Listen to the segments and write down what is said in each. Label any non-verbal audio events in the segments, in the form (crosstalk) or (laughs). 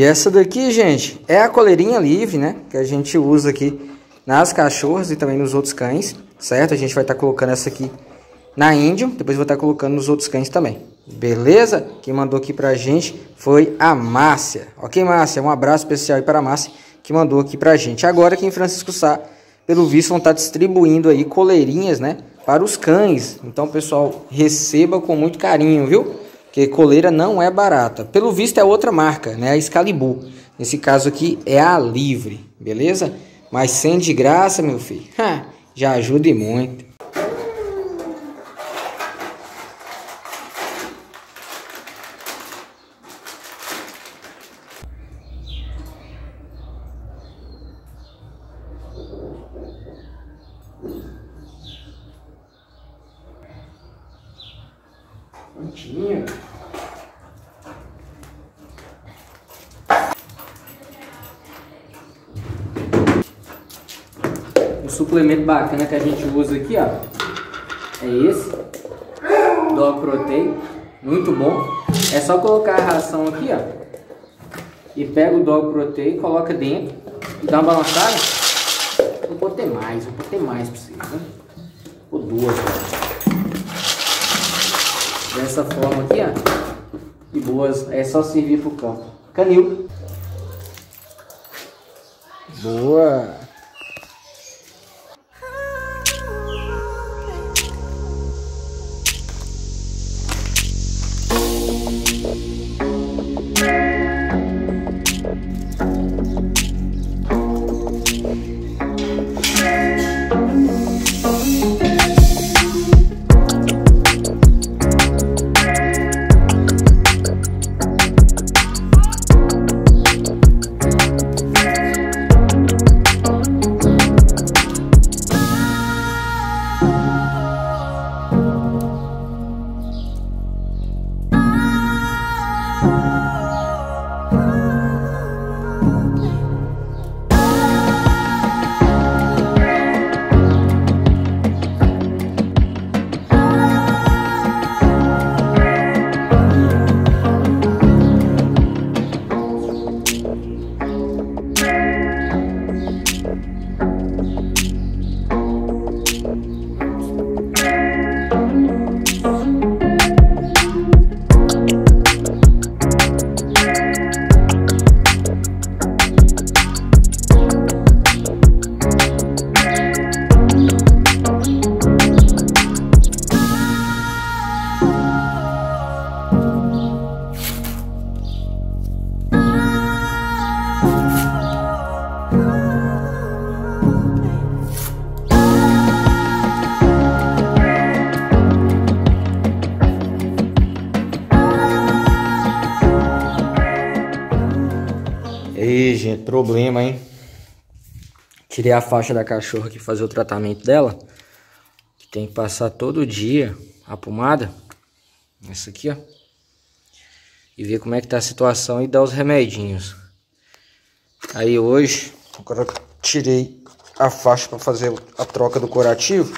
E essa daqui, gente, é a coleirinha livre, né? Que a gente usa aqui nas cachorras e também nos outros cães, certo? A gente vai estar tá colocando essa aqui na Índio, depois vou estar tá colocando nos outros cães também. Beleza? Quem mandou aqui pra gente foi a Márcia. Ok, Márcia? Um abraço especial aí para a Márcia, que mandou aqui pra gente. Agora aqui em Francisco Sá, pelo visto, vão estar tá distribuindo aí coleirinhas, né? Para os cães. Então, pessoal, receba com muito carinho, viu? Porque coleira não é barata. Pelo visto é outra marca, né? A Excalibur. Nesse caso aqui é a Livre, beleza? Mas sem de graça, meu filho. Ha, já ajude muito. Prontinho. Um suplemento bacana que a gente usa aqui, ó. É esse. Dog Protein. Muito bom. É só colocar a ração aqui, ó. E pega o Dog Protein, coloca dentro. E dá uma balançada. Vou ter mais, vou ter mais pra vocês, né? Ou duas, ó dessa forma aqui, ó. E boas, é só servir pro campo. Canil. Boa. Problema, hein? Tirei a faixa da cachorra aqui fazer o tratamento dela. Que tem que passar todo dia a pomada. Essa aqui, ó. E ver como é que tá a situação e dar os remedinhos. Aí hoje, agora tirei a faixa para fazer a troca do curativo.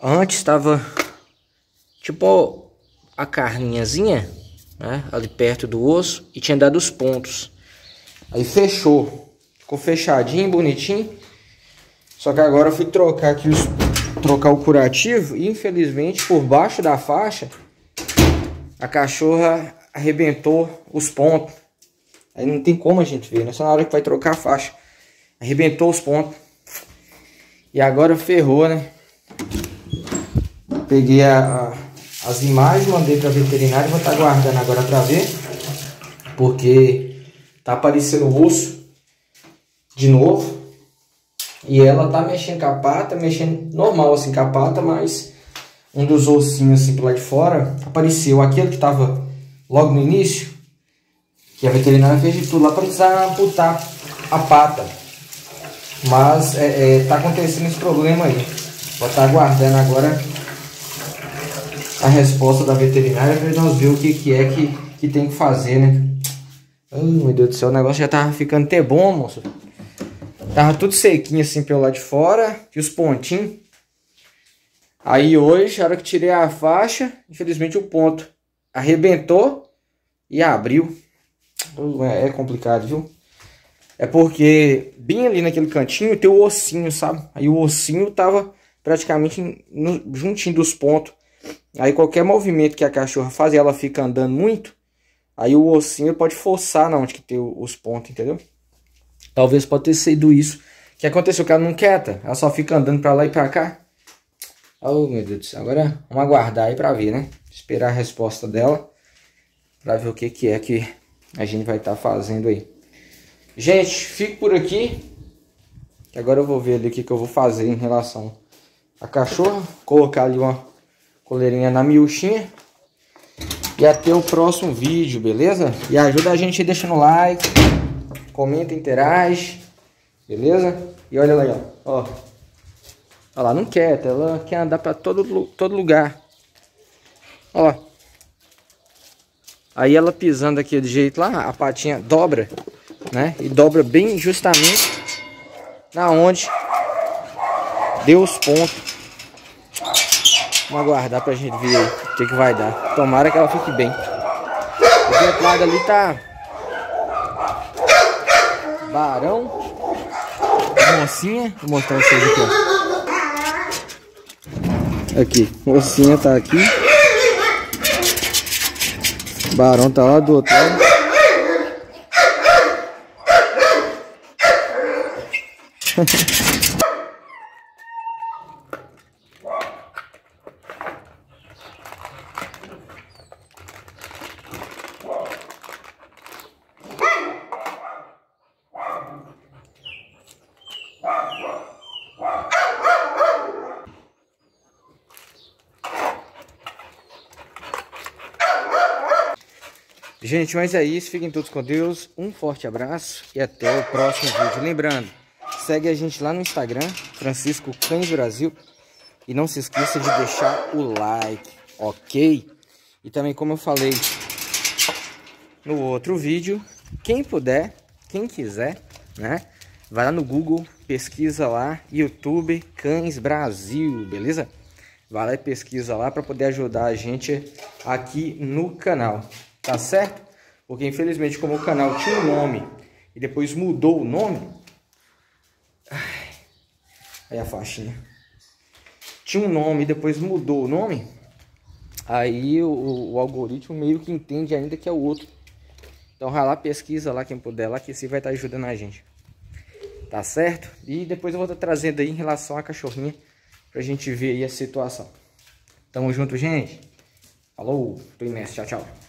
Antes estava tipo a carninhazinha, né? Ali perto do osso e tinha dado os pontos. Aí fechou. Ficou fechadinho, bonitinho. Só que agora eu fui trocar aqui os, trocar o curativo e infelizmente por baixo da faixa a cachorra arrebentou os pontos. Aí não tem como a gente ver, né? Só na hora que vai trocar a faixa. Arrebentou os pontos. E agora ferrou, né? Peguei a, a, as imagens, mandei pra veterinária. Vou estar tá guardando agora pra ver. Porque Tá aparecendo osso de novo. E ela tá mexendo com a pata, mexendo normal assim com a pata, mas um dos ossinhos assim pro lado de fora apareceu. Aquele que tava logo no início, que a veterinária fez de tudo lá para precisar amputar a pata. Mas é, é, tá acontecendo esse problema aí. Vou estar tá aguardando agora a resposta da veterinária para nós ver o que, que é que, que tem que fazer, né? Ai, meu Deus do céu, o negócio já tava ficando até bom, moço. Tava tudo sequinho assim pelo lado de fora. E os pontinhos. Aí hoje, na hora que tirei a faixa, infelizmente o ponto arrebentou e abriu. É complicado, viu? É porque bem ali naquele cantinho tem o ossinho, sabe? Aí o ossinho tava praticamente no, juntinho dos pontos. Aí qualquer movimento que a cachorra faz ela fica andando muito, aí o ossinho pode forçar na onde que tem os pontos, entendeu? Talvez pode ter sido isso. Que aconteceu? Que ela não quieta, ela só fica andando pra lá e pra cá. Oh, meu Deus do céu. Agora vamos aguardar aí pra ver, né? Esperar a resposta dela. Pra ver o que que é que a gente vai estar tá fazendo aí. Gente, fico por aqui. Agora eu vou ver ali o que, que eu vou fazer em relação à cachorra. Colocar ali uma coleirinha na miúchinha. E até o próximo vídeo, beleza? E ajuda a gente deixando like, comenta, interage, beleza? E olha lá, ó. Olha lá, não quer, ela quer andar para todo, todo lugar. Ó. Aí ela pisando aqui do jeito lá, a patinha dobra, né? E dobra bem justamente na onde deu os pontos. Vamos aguardar pra gente ver o que, que vai dar. Tomara que ela fique bem. O outro lado ali tá Barão. Mocinha. Vou mostrar vocês aqui. Aqui, mocinha tá aqui. Barão tá lá do outro lado. (laughs) Gente, mas é isso. Fiquem todos com Deus. Um forte abraço e até o próximo vídeo. Lembrando, segue a gente lá no Instagram, Francisco Cães Brasil. E não se esqueça de deixar o like, ok? E também, como eu falei no outro vídeo, quem puder, quem quiser, né? Vai lá no Google, pesquisa lá, YouTube Cães Brasil, beleza? Vai lá e pesquisa lá para poder ajudar a gente aqui no canal tá certo? Porque infelizmente como o canal tinha um nome e depois mudou o nome, aí a faixinha, tinha um nome e depois mudou o nome, aí o, o algoritmo meio que entende ainda que é o outro. Então vai lá, pesquisa lá quem puder lá, que esse vai estar tá ajudando a gente. Tá certo? E depois eu vou estar tá trazendo aí em relação à cachorrinha, pra gente ver aí a situação. Tamo junto, gente. Falou, tô imenso, tchau, tchau.